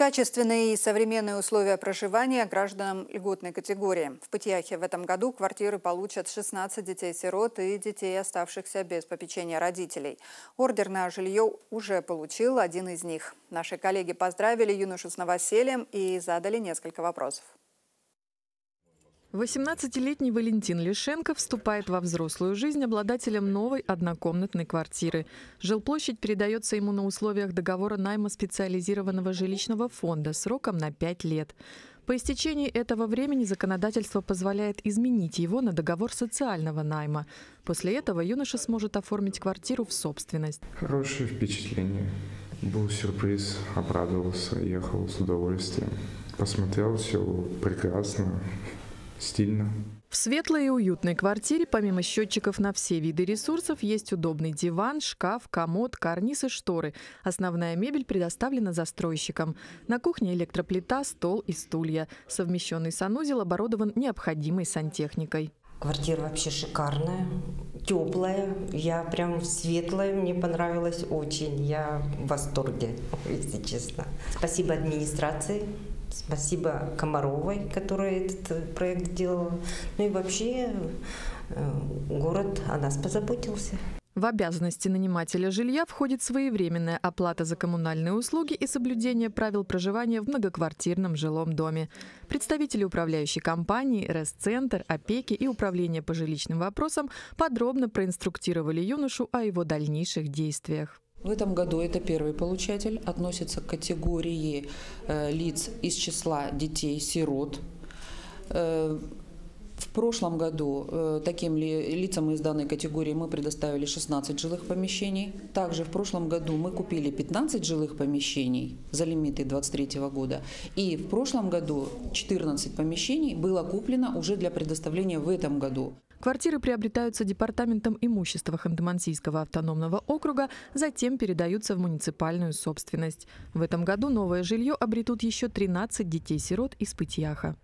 Качественные и современные условия проживания гражданам льготной категории. В Пытьяхе в этом году квартиры получат 16 детей-сирот и детей, оставшихся без попечения родителей. Ордер на жилье уже получил один из них. Наши коллеги поздравили юношу с новосельем и задали несколько вопросов. 18-летний Валентин Лишенко вступает во взрослую жизнь обладателем новой однокомнатной квартиры. Жилплощадь передается ему на условиях договора найма специализированного жилищного фонда сроком на 5 лет. По истечении этого времени законодательство позволяет изменить его на договор социального найма. После этого юноша сможет оформить квартиру в собственность. Хорошее впечатление. Был сюрприз, обрадовался, ехал с удовольствием. Посмотрел, все прекрасно стильно. В светлой и уютной квартире, помимо счетчиков на все виды ресурсов, есть удобный диван, шкаф, комод, карниз и шторы. Основная мебель предоставлена застройщикам. На кухне электроплита, стол и стулья. Совмещенный санузел оборудован необходимой сантехникой. Квартира вообще шикарная, теплая, я прям светлая, мне понравилось очень, я в восторге, если честно. Спасибо администрации, спасибо Комаровой, которая этот э, проект делала, ну и вообще э, город о нас позаботился. В обязанности нанимателя жилья входит своевременная оплата за коммунальные услуги и соблюдение правил проживания в многоквартирном жилом доме. Представители управляющей компании, РЭС-центр, опеки и управления по жилищным вопросам подробно проинструктировали юношу о его дальнейших действиях. В этом году это первый получатель, относится к категории э, лиц из числа детей-сирот. Э, в прошлом году э, таким ли, лицам из данной категории мы предоставили 16 жилых помещений. Также в прошлом году мы купили 15 жилых помещений за лимиты 2023 года. И в прошлом году 14 помещений было куплено уже для предоставления в этом году. Квартиры приобретаются Департаментом имущества Ханты-Мансийского автономного округа, затем передаются в муниципальную собственность. В этом году новое жилье обретут еще 13 детей-сирот из Пытьяха.